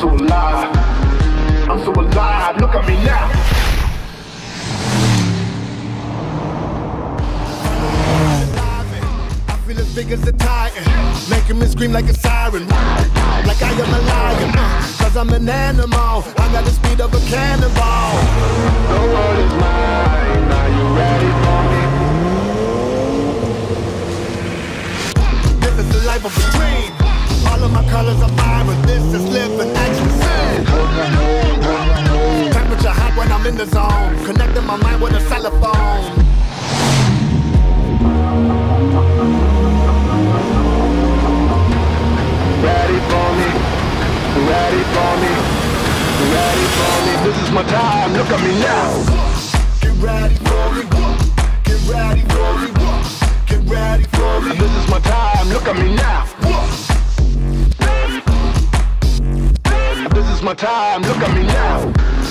alive. I'm so alive, look at me now. I feel as big as a titan, making me scream like a siren, like I am a lion. Cause I'm an animal, I got the speed of a cannonball. The world is mine, are you ready for me? This is the life of a dream. All of my colors are I'm in the zone. Connecting my mind with a telephone. Ready for me, ready for me, ready for me. This is my time, look at me now. Get ready for me. Get ready for me. Get ready for me. This is my time, look at me now. This is my time, look at me now.